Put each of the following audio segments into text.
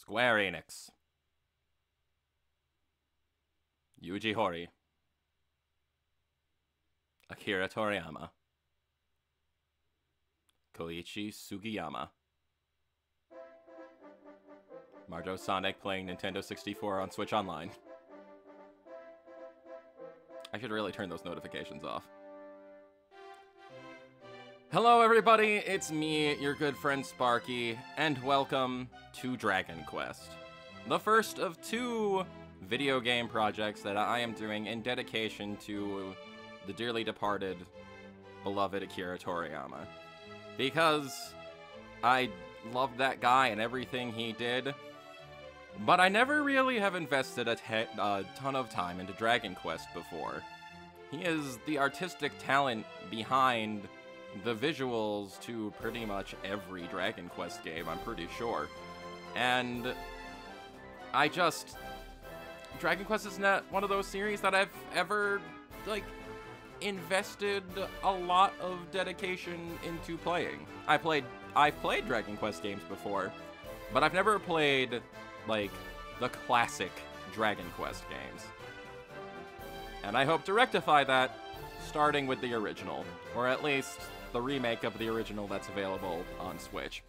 Square Enix. Yuji Horii. Akira Toriyama. Koichi Sugiyama. Marjo Sonic playing Nintendo 64 on Switch Online. I should really turn those notifications off. Hello, everybody. It's me, your good friend Sparky, and welcome to Dragon Quest, the first of two video game projects that I am doing in dedication to the dearly departed, beloved Akira Toriyama. Because I love that guy and everything he did, but I never really have invested a uh, ton of time into Dragon Quest before. He is the artistic talent behind the visuals to pretty much every Dragon Quest game, I'm pretty sure. And I just Dragon Quest is not one of those series that I've ever like invested a lot of dedication into playing. I played I've played Dragon Quest games before, but I've never played like the classic Dragon Quest games. And I hope to rectify that starting with the original, or at least the remake of the original that's available on Switch.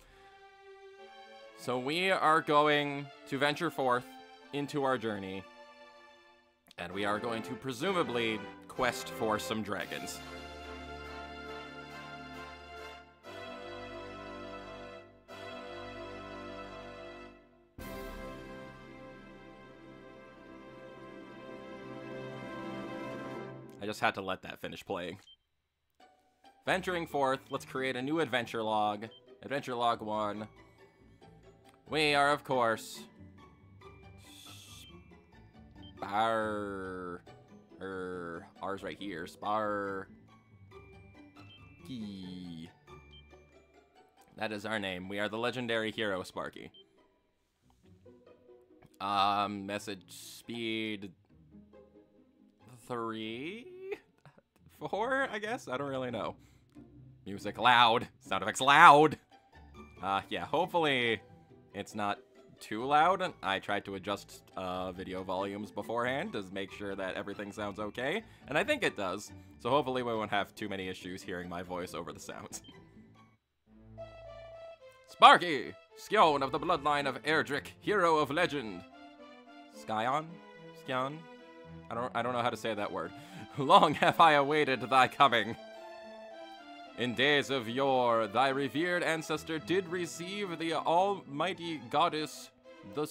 So we are going to venture forth into our journey, and we are going to presumably quest for some dragons. I just had to let that finish playing. Venturing forth, let's create a new adventure log. Adventure log 1. We are, of course... Spar... Er, R's right here. Spar... That is our name. We are the legendary hero, Sparky. Um, message speed... Three? Four, I guess? I don't really know. Music loud. Sound effects loud. Uh, yeah, hopefully it's not too loud. I tried to adjust uh, video volumes beforehand to make sure that everything sounds okay, and I think it does. So hopefully we won't have too many issues hearing my voice over the sounds. Sparky! Skjon of the bloodline of Erdrick, hero of legend. Skyon? Skyon? I don't, I don't know how to say that word. Long have I awaited thy coming. In days of yore, thy revered ancestor did receive the almighty goddess, the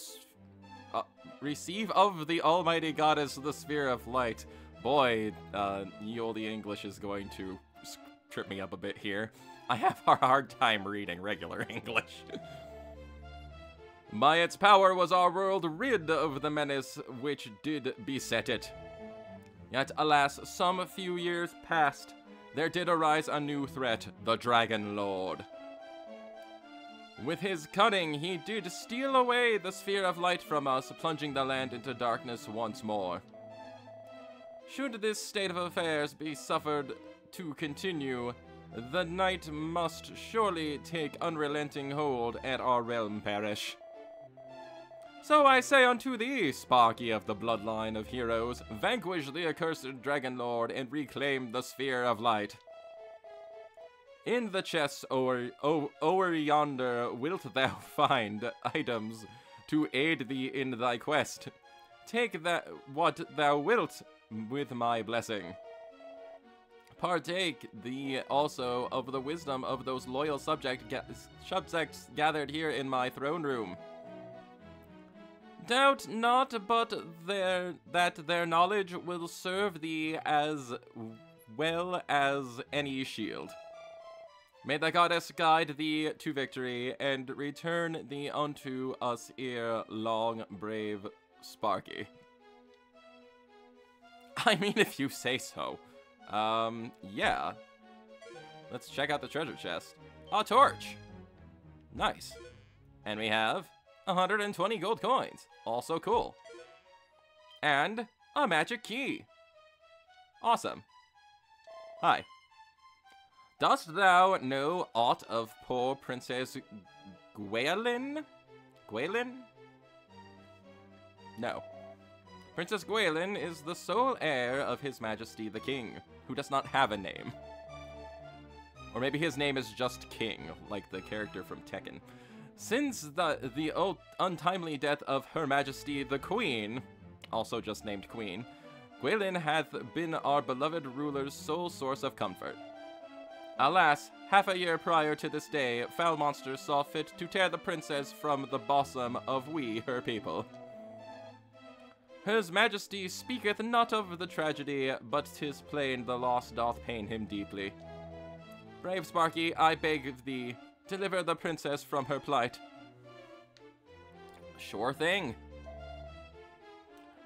uh, receive of the almighty goddess the sphere of light. Boy, uh, ye English is going to trip me up a bit here. I have a hard time reading regular English. By its power was our world rid of the menace which did beset it. Yet, alas, some few years passed, there did arise a new threat, the Dragon Lord. With his cunning, he did steal away the sphere of light from us, plunging the land into darkness once more. Should this state of affairs be suffered to continue, the night must surely take unrelenting hold at our realm perish. So I say unto thee, Sparky of the bloodline of heroes, vanquish the accursed Dragon Lord and reclaim the Sphere of Light. In the chests o'er, o'er yonder wilt thou find items to aid thee in thy quest. Take that what thou wilt with my blessing. Partake thee also of the wisdom of those loyal subject ga subjects gathered here in my throne room. Doubt not but their, that their knowledge will serve thee as well as any shield. May the goddess guide thee to victory, and return thee unto us ere long, brave Sparky. I mean, if you say so. Um, yeah. Let's check out the treasure chest. A torch! Nice. And we have 120 gold coins. Also cool. And a magic key. Awesome. Hi. Dost thou know aught of poor Princess Gwaelin? Gwaelin? No. Princess Gwaelin is the sole heir of His Majesty the King, who does not have a name. Or maybe his name is just King, like the character from Tekken. Since the, the untimely death of Her Majesty the Queen, also just named Queen, Gwaelin hath been our beloved ruler's sole source of comfort. Alas, half a year prior to this day, foul monsters saw fit to tear the princess from the bosom of we, her people. His Majesty speaketh not of the tragedy, but 'tis plain the loss doth pain him deeply. Brave Sparky, I beg thee, deliver the princess from her plight. Sure thing.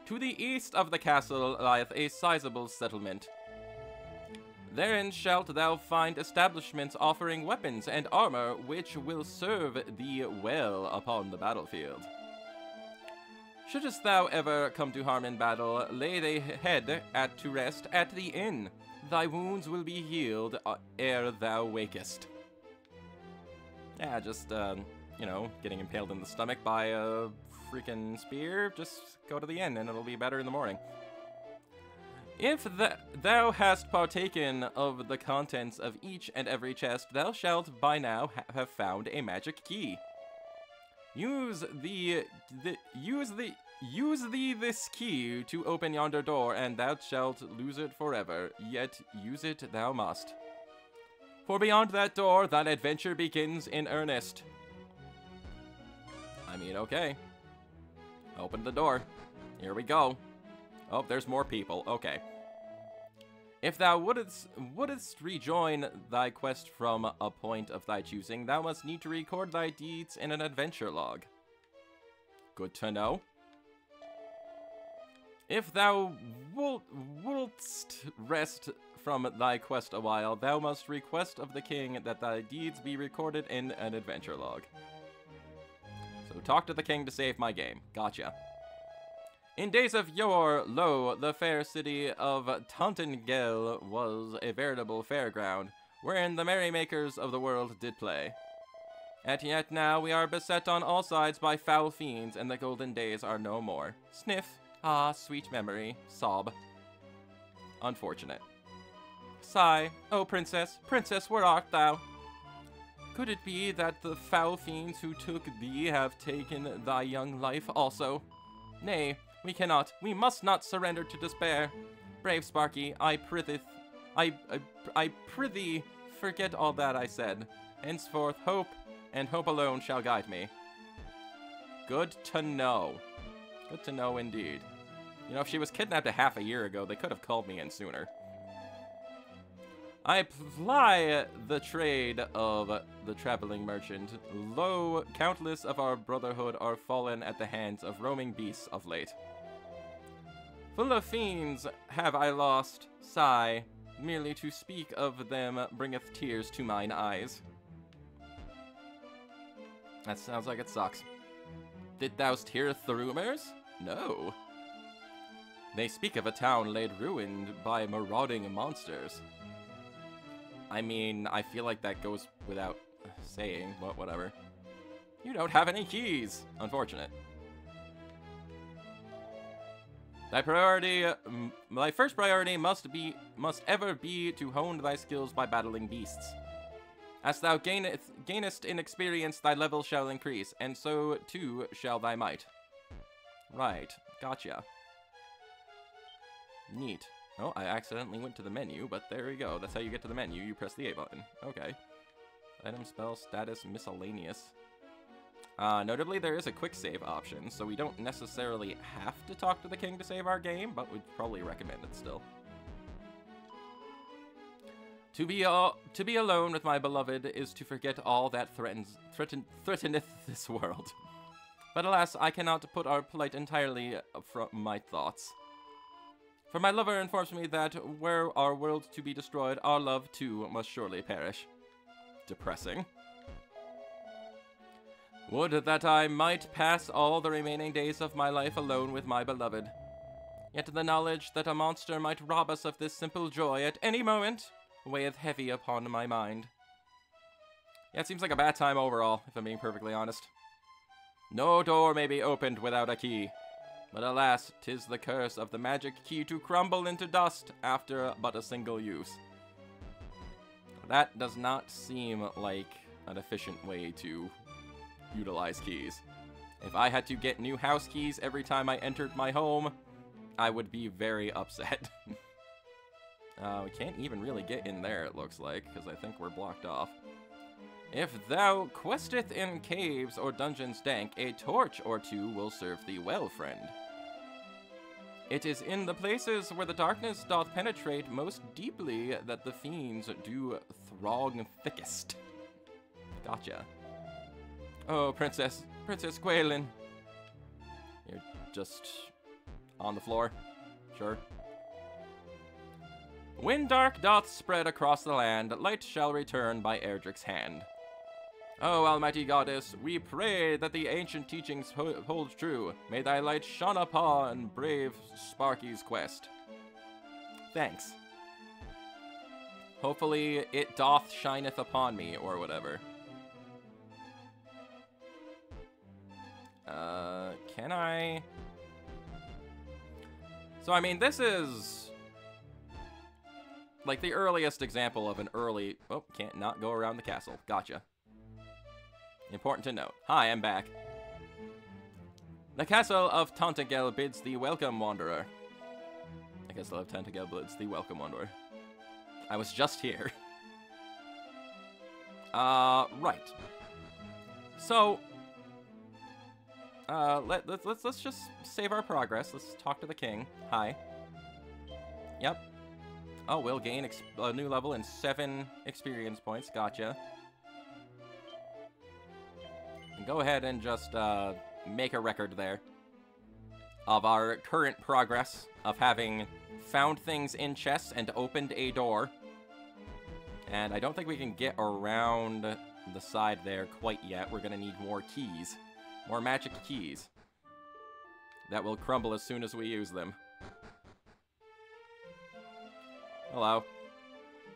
To the east of the castle lieth a sizable settlement. Therein shalt thou find establishments offering weapons and armor which will serve thee well upon the battlefield. Shouldst thou ever come to harm in battle, lay thy head at to rest at the inn. Thy wounds will be healed uh, ere thou wakest. Yeah, just, uh, you know, getting impaled in the stomach by a freaking spear, just go to the inn and it'll be better in the morning. If th thou hast partaken of the contents of each and every chest, thou shalt by now ha have found a magic key. Use the, the use the use thee this key to open yonder door, and thou shalt lose it forever. Yet use it thou must. For beyond that door, that adventure begins in earnest. I mean, okay. Open the door. Here we go. Oh, there's more people. Okay. If thou wouldst, wouldst rejoin thy quest from a point of thy choosing, thou must need to record thy deeds in an adventure log. Good to know. If thou wilt, wouldst rest from thy quest a while, thou must request of the king that thy deeds be recorded in an adventure log. So talk to the king to save my game. Gotcha. In days of yore, lo, the fair city of Tintagel was a veritable fairground, wherein the merrymakers of the world did play. And yet now we are beset on all sides by foul fiends, and the golden days are no more. Sniff. Ah, sweet memory. Sob. Unfortunate. Sigh. Oh, princess, princess, where art thou? Could it be that the foul fiends who took thee have taken thy young life also? Nay, we cannot, we must not surrender to despair. Brave Sparky, I pritheth, I, I, I prithee, forget all that I said. Henceforth, hope, and hope alone shall guide me. Good to know. Good to know indeed. You know, if she was kidnapped a half a year ago, they could have called me in sooner. I ply the trade of the traveling merchant. Lo, countless of our brotherhood are fallen at the hands of roaming beasts of late. Full of fiends have I lost, sigh, merely to speak of them bringeth tears to mine eyes. That sounds like it sucks. Did thou hear the rumors? No. They speak of a town laid ruined by marauding monsters. I mean, I feel like that goes without saying, but whatever. You don't have any keys! Unfortunate. Thy priority, um, thy first priority must be, must ever be to hone thy skills by battling beasts. As thou gaineth, gainest in experience, thy level shall increase, and so too shall thy might. Right, gotcha. Neat. Oh, I accidentally went to the menu, but there we go. That's how you get to the menu. You press the A button. Okay. Item, spell, status, miscellaneous. Uh, notably, there is a quick save option, so we don't necessarily have to talk to the king to save our game, but we'd probably recommend it still. To be all, to be alone with my beloved is to forget all that threatens threaten threateneth this world. But alas, I cannot put our plight entirely from my thoughts. For my lover informs me that were our world to be destroyed, our love too must surely perish. Depressing. Would that I might pass all the remaining days of my life alone with my beloved. Yet the knowledge that a monster might rob us of this simple joy at any moment weigheth heavy upon my mind. Yeah, it seems like a bad time overall, if I'm being perfectly honest. No door may be opened without a key. But alas, 'tis the curse of the magic key to crumble into dust after but a single use. That does not seem like an efficient way to utilize keys. If I had to get new house keys every time I entered my home, I would be very upset. uh, we can't even really get in there, it looks like, because I think we're blocked off. If thou questeth in caves or dungeons dank, a torch or two will serve thee well, friend. It is in the places where the darkness doth penetrate most deeply that the fiends do throng thickest. Gotcha. Oh, Princess, Princess Quaylin. You're just on the floor. Sure. When dark doth spread across the land, light shall return by Erdrick's hand. O Almighty Goddess, we pray that the ancient teachings ho hold true. May thy light shine upon brave Sparky's quest. Thanks. Hopefully it doth shineth upon me, or whatever. Uh, can I... So, I mean, this is... Like the earliest example of an early... Oh, can't not go around the castle. Gotcha. Important to note. Hi, I'm back. The castle of Tantegel bids thee welcome, wanderer. I guess the of Tantegel bids thee welcome, wanderer. I was just here. Uh, right. So, uh, let, let's, let's, let's just save our progress. Let's talk to the king. Hi. Yep. Oh, we'll gain a new level and seven experience points. Gotcha. Go ahead and just uh, make a record there of our current progress of having found things in chests and opened a door. And I don't think we can get around the side there quite yet. We're going to need more keys. More magic keys. That will crumble as soon as we use them. Hello.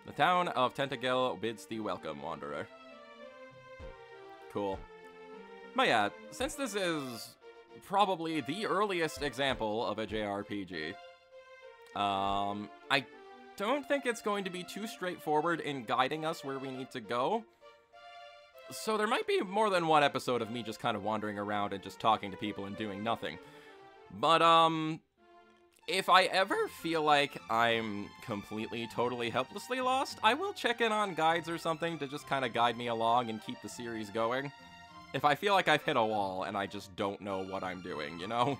The town of Tantegel bids thee welcome, Wanderer. Cool. But yeah, since this is probably the earliest example of a JRPG, um, I don't think it's going to be too straightforward in guiding us where we need to go. So there might be more than one episode of me just kind of wandering around and just talking to people and doing nothing. But, um, if I ever feel like I'm completely, totally, helplessly lost, I will check in on guides or something to just kind of guide me along and keep the series going. If I feel like I've hit a wall and I just don't know what I'm doing, you know?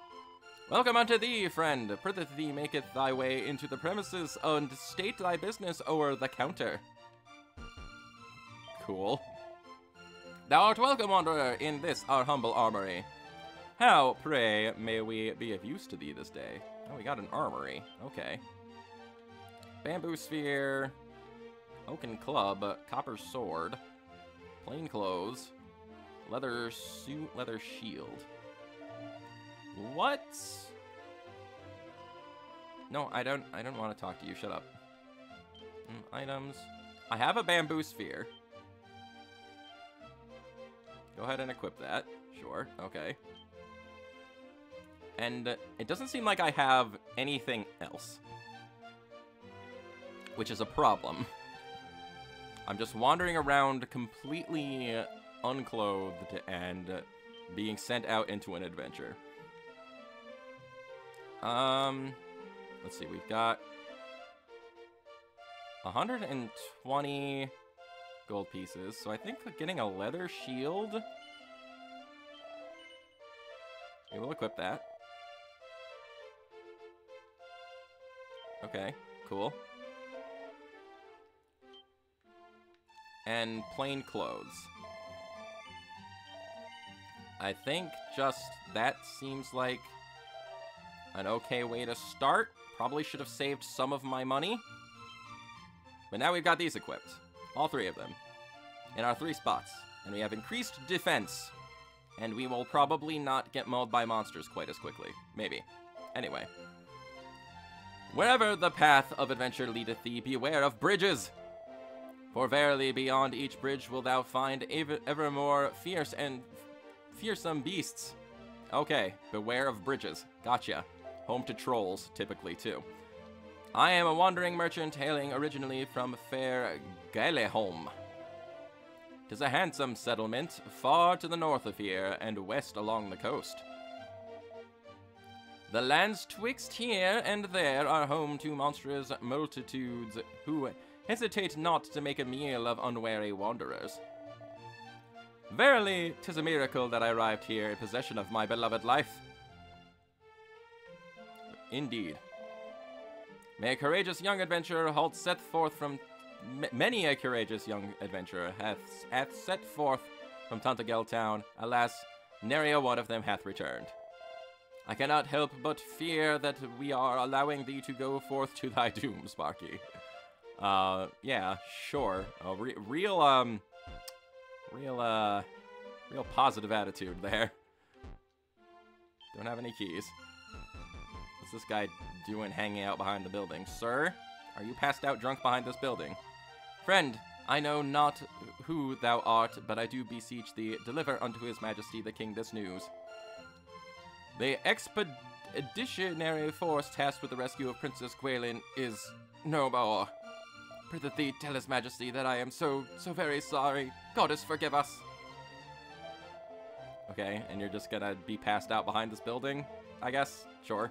Welcome unto thee, friend. Pritheth thee maketh thy way into the premises and state thy business o'er the counter. Cool. Thou art welcome, wanderer, in this our humble armory. How, pray, may we be of use to thee this day? Oh, we got an armory. Okay. Bamboo spear, oaken club, copper sword, plain clothes, leather suit, leather shield. What? No, I don't. I don't want to talk to you. Shut up. Mm, items. I have a bamboo spear. Go ahead and equip that. Sure, okay. And it doesn't seem like I have anything else. Which is a problem. I'm just wandering around completely unclothed and being sent out into an adventure. Um, let's see, we've got 120 gold pieces. So I think getting a leather shield... We will equip that. Okay, cool. And plain clothes. I think just that seems like an okay way to start. Probably should have saved some of my money. But now we've got these equipped. All three of them. In our three spots. And we have increased defense. And we will probably not get mauled by monsters quite as quickly. Maybe. Anyway. Wherever the path of adventure leadeth thee, beware of bridges! For verily beyond each bridge will thou find ever, ever more fierce and fearsome beasts. Okay, beware of bridges. Gotcha. Home to trolls, typically, too. I am a wandering merchant hailing originally from fair Galeholm. Tis a handsome settlement, far to the north of here and west along the coast. The lands twixt here and there are home to monstrous multitudes who hesitate not to make a meal of unwary wanderers. Verily, tis a miracle that I arrived here in possession of my beloved life. Indeed. May a courageous young adventurer halt set forth from... many a courageous young adventurer hath, hath set forth from Tantegel town. Alas, nary a one of them hath returned. I cannot help but fear that we are allowing thee to go forth to thy doom, Sparky. Uh, yeah, sure. A re real, um, real, uh, real positive attitude there. Don't have any keys. What's this guy doing hanging out behind the building? Sir, are you passed out drunk behind this building? Friend, I know not who thou art, but I do beseech thee, deliver unto his majesty the king this news. The expeditionary force tasked with the rescue of Princess Gwaelin is no more. Prithee, tell his majesty that I am so, so very sorry. Goddess, forgive us. Okay, and you're just gonna be passed out behind this building? I guess? Sure.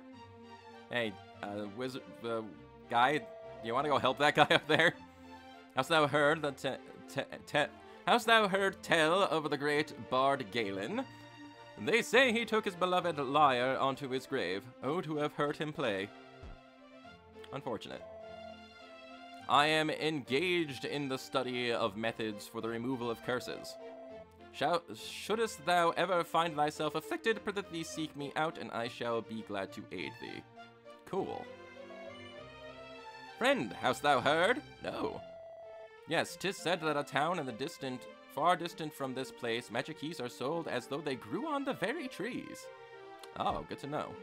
Hey, uh, wizard, uh, guy, you wanna go help that guy up there? Hast thou heard the te, te Hast thou heard tell of the great bard Galen? They say he took his beloved lyre onto his grave. Oh, to have heard him play. Unfortunate. I am engaged in the study of methods for the removal of curses. Shall, shouldest thou ever find thyself afflicted, prithee seek me out, and I shall be glad to aid thee. Cool. Friend, hast thou heard? No. Yes, tis said that a town in the distant, far distant from this place, magic keys are sold as though they grew on the very trees. Oh, good to know.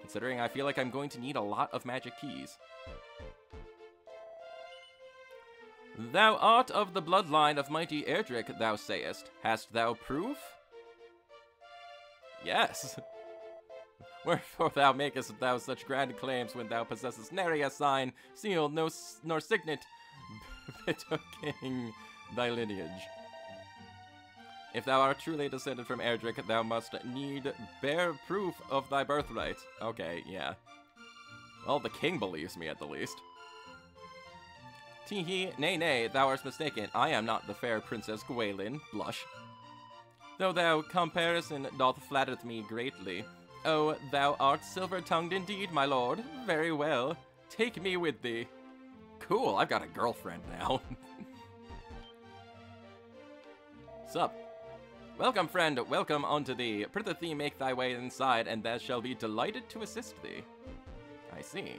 Considering I feel like I'm going to need a lot of magic keys. Thou art of the bloodline of mighty Erdrick, thou sayest. Hast thou proof? Yes. Wherefore thou makest thou such grand claims when thou possessest nary a sign, seal, no, nor signet, betokening thy lineage. If thou art truly descended from Erdrick, thou must need bear proof of thy birthright. Okay, yeah. Well, the king believes me at the least. Tee nay, nay, thou art mistaken. I am not the fair Princess Gwaelin, blush. Though thou comparison doth flattereth me greatly. Oh, thou art silver-tongued indeed, my lord. Very well. Take me with thee. Cool, I've got a girlfriend now. Sup? Welcome, friend, welcome unto thee. Prithee make thy way inside, and thou shall be delighted to assist thee. I see.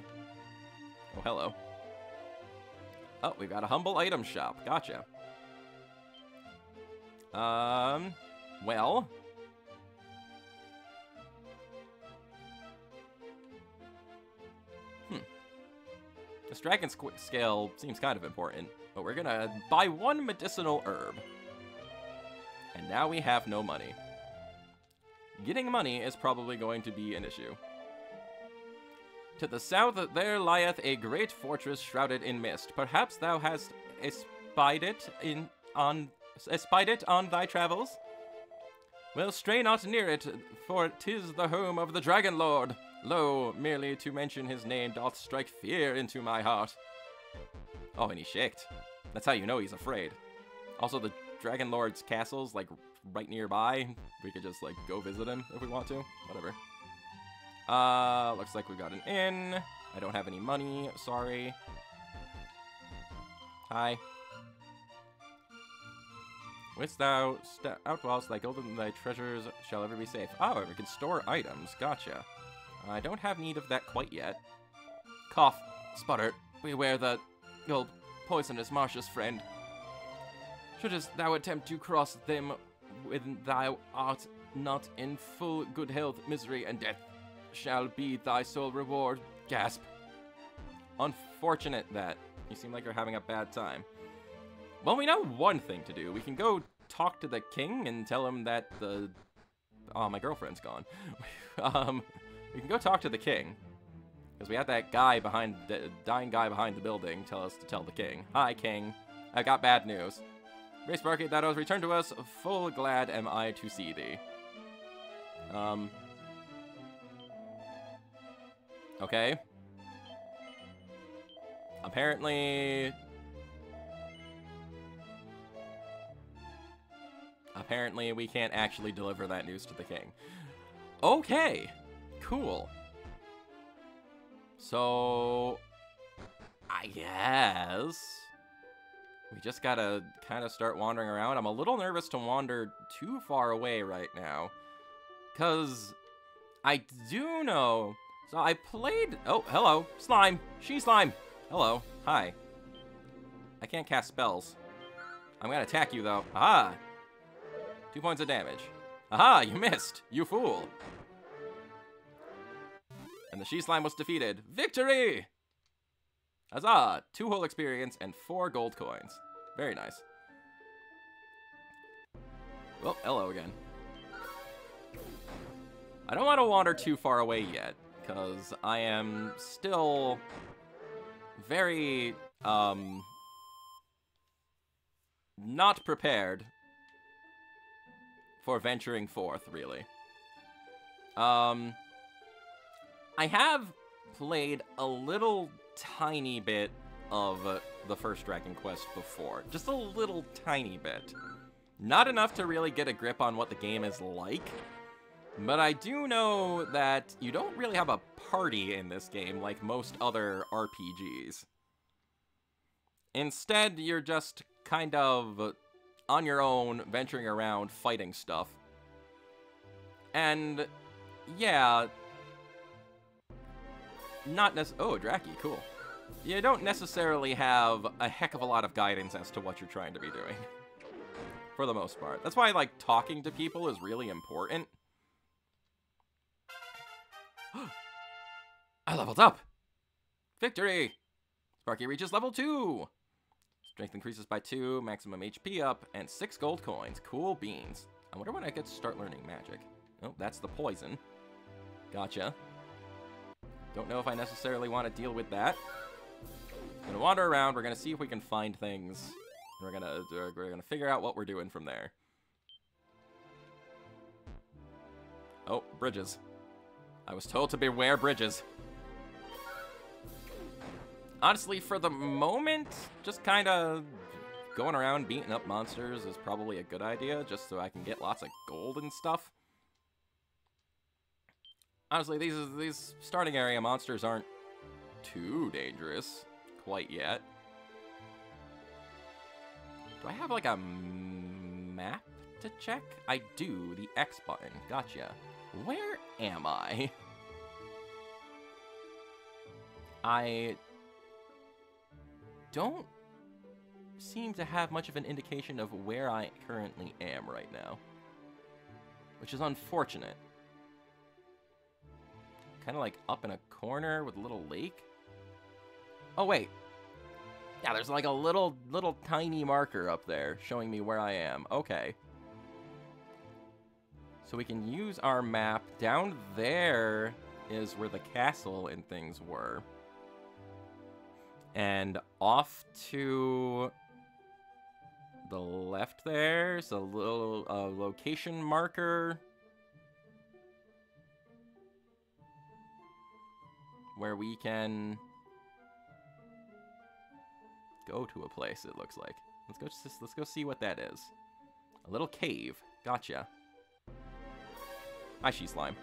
Oh, hello. Oh, we've got a humble item shop. Gotcha. Um, well. Hmm. This dragon scale seems kind of important, but we're gonna buy one medicinal herb. And now we have no money. Getting money is probably going to be an issue. To the south there lieth a great fortress shrouded in mist. Perhaps thou hast espied it in on espied it on thy travels? Well, stray not near it, for 'tis the home of the Dragon Lord. Lo, merely to mention his name doth strike fear into my heart. Oh, and he shaked. That's how you know he's afraid. Also, the Dragon Lord's castle's like right nearby. We could just like go visit him if we want to. Whatever. Uh, looks like we got an inn. I don't have any money, sorry. Hi. Wouldst thou out whilst thy gold and thy treasures shall ever be safe? Oh, we can store items, gotcha. I don't have need of that quite yet. Cough, sputter, beware the old poisonous Marsh's friend. Shouldst thou attempt to cross them when thou art not in full good health, misery, and death shall be thy sole reward. Gasp. Unfortunate that. You seem like you're having a bad time. Well, we know one thing to do. We can go talk to the king and tell him that the Oh, my girlfriend's gone. um, we can go talk to the king. Because we had that guy behind, the dying guy behind the building tell us to tell the king. Hi, king. I got bad news. Grace Sparky, that was returned to us. Full glad am I to see thee. Um. Okay. Apparently... Apparently we can't actually deliver that news to the king. Okay. Cool. So... I guess... We just gotta kind of start wandering around. I'm a little nervous to wander too far away right now. Because I do know... So I played... Oh, hello. Slime. She slime. Hello. Hi. I can't cast spells. I'm gonna attack you, though. Aha! Two points of damage. Aha! You missed! You fool! And the she slime was defeated. Victory! Huzzah! Two whole experience and four gold coins. Very nice. Well, hello again. I don't want to wander too far away yet, because I am still very, um, not prepared for venturing forth, really. Um, I have played a little tiny bit of uh, the first Dragon Quest before. Just a little tiny bit. Not enough to really get a grip on what the game is like, but I do know that you don't really have a party in this game like most other RPGs. Instead, you're just kind of on your own, venturing around, fighting stuff. And, yeah, not necessarily. Oh, Dracky, cool. You don't necessarily have a heck of a lot of guidance as to what you're trying to be doing. For the most part. That's why, like, talking to people is really important. I leveled up! Victory! Sparky reaches level 2! Strength increases by 2, maximum HP up, and 6 gold coins. Cool beans. I wonder when I get to start learning magic. Oh, that's the poison. Gotcha. Don't know if I necessarily want to deal with that. Gonna wander around, we're gonna see if we can find things. We're gonna, uh, we're gonna figure out what we're doing from there. Oh, bridges. I was told to beware bridges. Honestly, for the moment, just kind of going around beating up monsters is probably a good idea, just so I can get lots of gold and stuff. Honestly, these these starting area monsters aren't too dangerous quite yet. Do I have like a map to check? I do, the X button. Gotcha. Where am I? I don't seem to have much of an indication of where I currently am right now. Which is unfortunate. Kind of like up in a corner with a little lake. Oh, wait. Yeah, there's like a little, little tiny marker up there showing me where I am. Okay. So we can use our map. Down there is where the castle and things were. And off to the left there's a little uh, location marker. Where we can go to a place, it looks like. Let's go, just, let's go see what that is. A little cave. Gotcha. Hi, She Slime.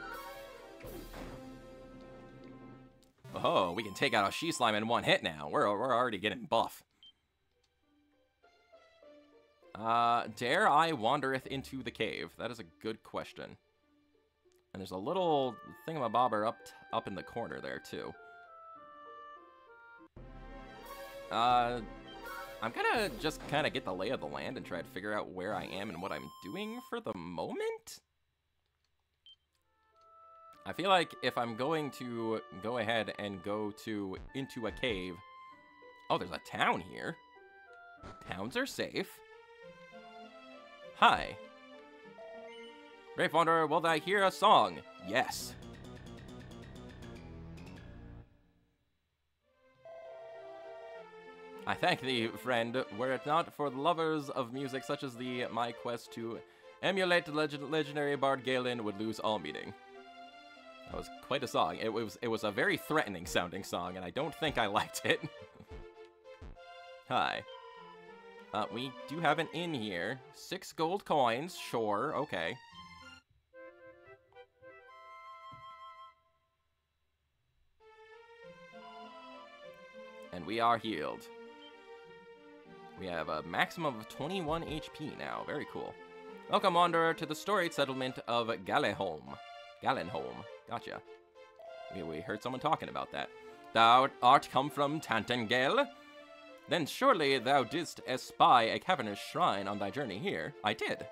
Oh, we can take out a She Slime in one hit now. We're, we're already getting buff. Uh, dare I wandereth into the cave? That is a good question. And there's a little thingamabobber up, up in the corner there, too. Uh, I'm gonna just kind of get the lay of the land and try to figure out where I am and what I'm doing for the moment. I feel like if I'm going to go ahead and go to into a cave... Oh, there's a town here. Towns are safe. Hi. Brave Wanderer, will I hear a song? Yes. I thank thee, friend, were it not for the lovers of music such as thee, my quest to emulate the legend legendary bard Galen would lose all meaning. That was quite a song. It was it was a very threatening sounding song, and I don't think I liked it. Hi. Uh, we do have an inn here. Six gold coins, sure, okay. And we are healed. We have a maximum of 21 HP now. Very cool. Welcome, Wanderer, to the storied settlement of Galenholm. Galenholm. Gotcha. We, we heard someone talking about that. Thou art come from Tantangale? Then surely thou didst espy a cavernous shrine on thy journey here. I did.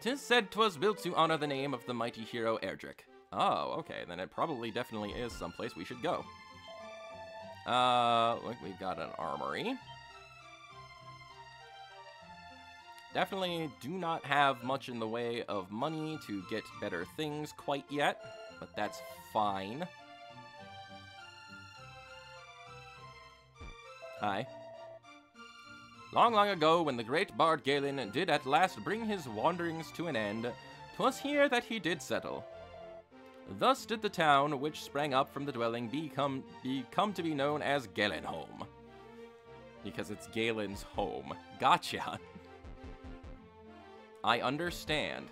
Tis said 'twas built to honor the name of the mighty hero Erdrick. Oh, okay, then it probably definitely is someplace we should go. Uh, look, we've got an armory. Definitely do not have much in the way of money to get better things quite yet, but that's fine. Hi. Long, long ago, when the great bard Galen did at last bring his wanderings to an end, 'twas here that he did settle. Thus did the town which sprang up from the dwelling become, become to be known as Galenholm. Because it's Galen's home. Gotcha. I understand.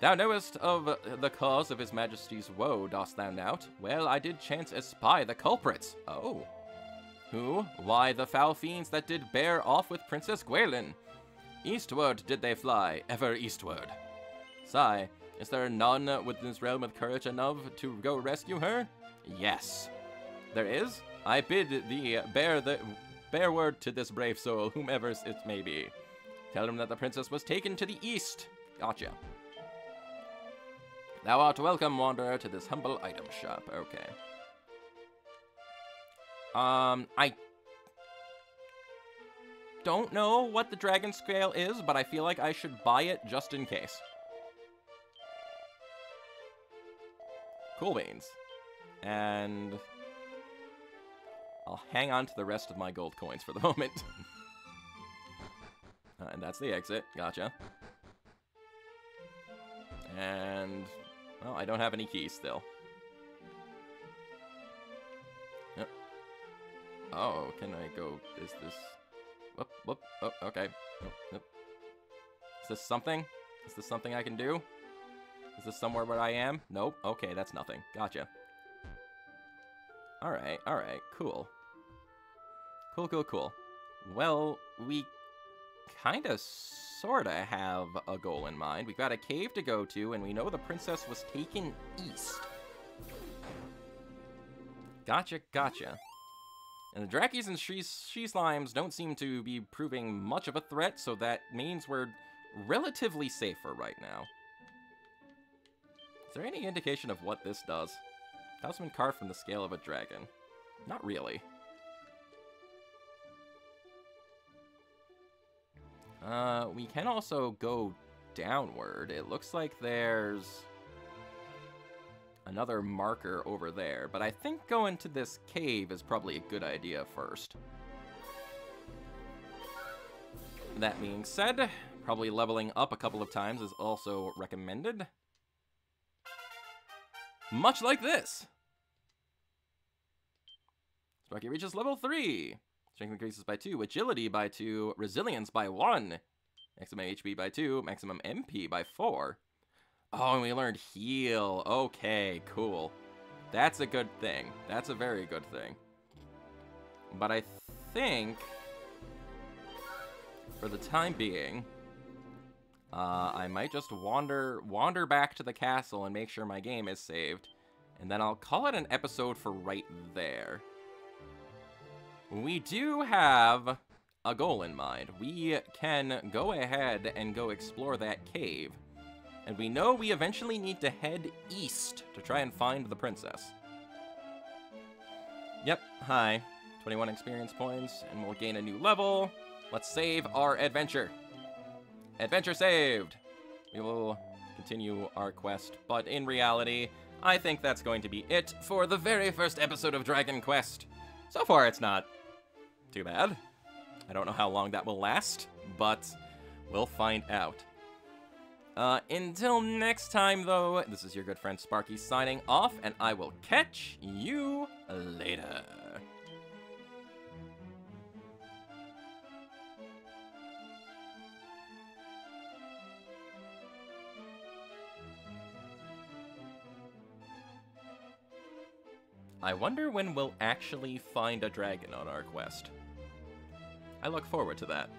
Thou knowest of the cause of his majesty's woe, dost thou not? Well, I did chance espy the culprits. Oh. Who? Why, the foul fiends that did bear off with Princess Gwaelin. Eastward did they fly, ever eastward. Sigh, is there none within this realm with courage enough to go rescue her? Yes. There is? I bid thee bear the bear word to this brave soul, whomever it may be. Tell him that the princess was taken to the east. Gotcha. Thou art welcome, wanderer, to this humble item shop. Okay. Um, I don't know what the dragon scale is, but I feel like I should buy it just in case. Cool beans. And I'll hang on to the rest of my gold coins for the moment. And that's the exit. Gotcha. And, well, I don't have any keys still. Yep. Oh, can I go, is this, whoop, whoop, oh, okay. Yep. Is this something? Is this something I can do? Is this somewhere where I am? Nope. Okay, that's nothing. Gotcha. Alright, alright, cool. Cool, cool, cool. Well, we kinda sorta have a goal in mind. We've got a cave to go to, and we know the princess was taken east. Gotcha, gotcha. And the Drakis and she, she Slimes don't seem to be proving much of a threat, so that means we're relatively safer right now. Is there any indication of what this does? Talisman carved from the scale of a dragon. Not really. Uh, we can also go downward. It looks like there's another marker over there, but I think going to this cave is probably a good idea first. That being said, probably leveling up a couple of times is also recommended. Much like this! Sparky reaches level 3! Strength increases by 2, agility by 2, resilience by 1, maximum HP by 2, maximum MP by 4. Oh, and we learned heal. Okay, cool. That's a good thing. That's a very good thing. But I think, for the time being, uh, I might just wander wander back to the castle and make sure my game is saved. And then I'll call it an episode for right there we do have a goal in mind. We can go ahead and go explore that cave. And we know we eventually need to head east to try and find the princess. Yep, hi. 21 experience points, and we'll gain a new level. Let's save our adventure. adventure saved. We will continue our quest, but in reality, I think that's going to be it for the very first episode of Dragon Quest. So far, it's not too bad. I don't know how long that will last, but we'll find out. Uh, until next time, though, this is your good friend Sparky signing off, and I will catch you later. I wonder when we'll actually find a dragon on our quest. I look forward to that.